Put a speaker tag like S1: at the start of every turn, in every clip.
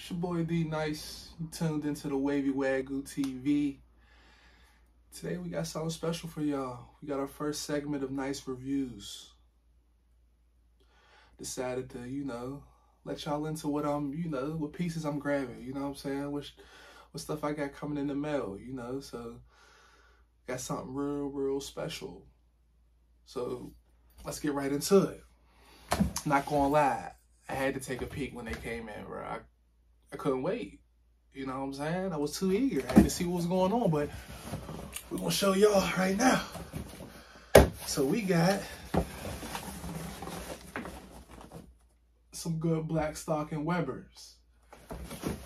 S1: It's your boy D Nice. You tuned into the Wavy Wagyu TV. Today we got something special for y'all. We got our first segment of nice reviews. Decided to, you know, let y'all into what I'm, you know, what pieces I'm grabbing. You know what I'm saying? What, what stuff I got coming in the mail, you know? So, got something real, real special. So, let's get right into it. Not gonna lie, I had to take a peek when they came in, bro. I, couldn't wait. You know what I'm saying? I was too eager. I had to see what was going on, but we're gonna show y'all right now. So we got some good Blackstock and Webers.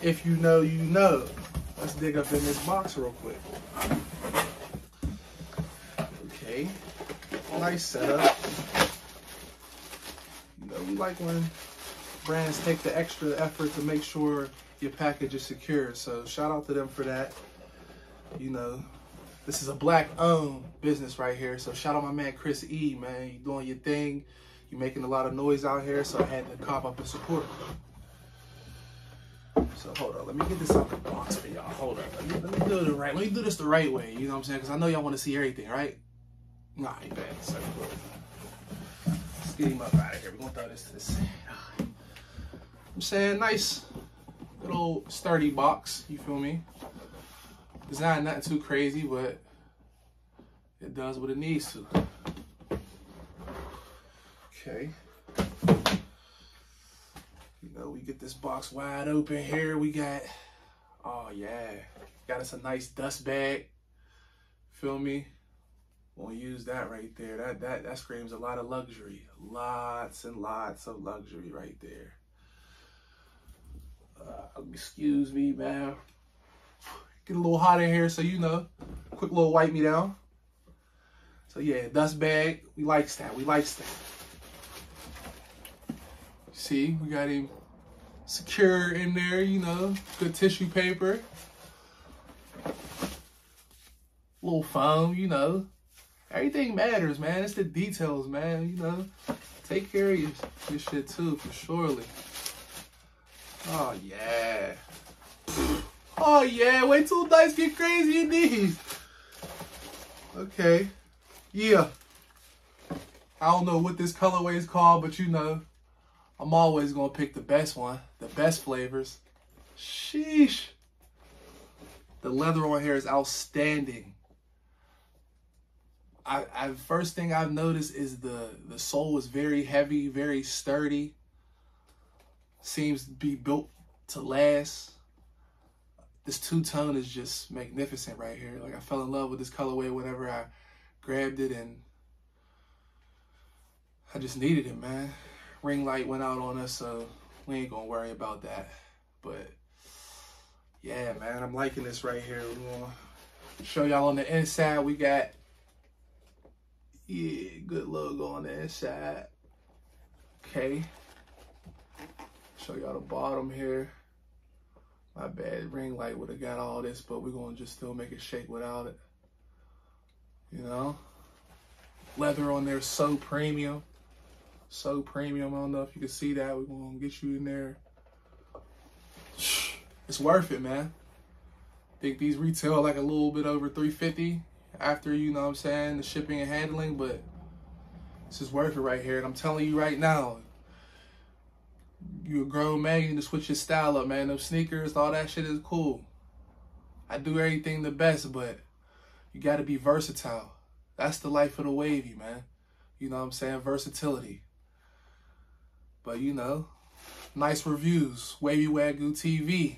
S1: If you know, you know. Let's dig up in this box real quick. Okay, nice setup. You know, we like when brands take the extra effort to make sure your package is secure. So shout out to them for that. You know, this is a black owned business right here. So shout out my man Chris E, man. You doing your thing. You making a lot of noise out here, so I had to cop up and support. So hold on, let me get this out the box for y'all. Hold on, let me, let me do it right. Let me do this the right way. You know what I'm saying? Because I know y'all want to see everything, right? Nah, you bad. So, let's get him up out of here. We're gonna throw this to the side. I'm saying nice little sturdy box. You feel me? Design not too crazy, but it does what it needs to. Okay. You know, we get this box wide open here. We got, oh yeah, got us a nice dust bag. Feel me? We'll use that right there. That that that screams a lot of luxury. Lots and lots of luxury right there. Excuse me, man. Get a little hot in here, so you know. Quick little wipe me down. So yeah, dust bag. We likes that. We likes that. See, we got him secure in there, you know. Good tissue paper. Little foam, you know. Everything matters, man. It's the details, man. You know, take care of your, your shit too, for surely. Oh yeah. Oh yeah. Wait till dice get crazy in these. Okay. Yeah. I don't know what this colorway is called, but you know, I'm always gonna pick the best one, the best flavors. Sheesh. The leather on here is outstanding. I, I first thing I've noticed is the the sole is very heavy, very sturdy. Seems to be built to last. This two tone is just magnificent right here. Like I fell in love with this colorway whenever I grabbed it, and I just needed it, man. Ring light went out on us, so we ain't gonna worry about that. But yeah, man, I'm liking this right here. We're gonna show y'all on the inside. We got yeah, good logo on the inside. Okay. Show y'all the bottom here. My bad, ring light would have got all this, but we're gonna just still make it shake without it. You know? Leather on there, so premium. So premium. I don't know if you can see that. We're gonna get you in there. It's worth it, man. I think these retail like a little bit over 350 after, you know what I'm saying, the shipping and handling, but this is worth it right here. And I'm telling you right now, you a grown man, you need to switch your style up, man. Those sneakers, all that shit is cool. I do everything the best, but you got to be versatile. That's the life of the wavy, man. You know what I'm saying? Versatility. But, you know, nice reviews. Wavy Wagyu TV.